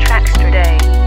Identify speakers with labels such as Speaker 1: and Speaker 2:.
Speaker 1: tracks today.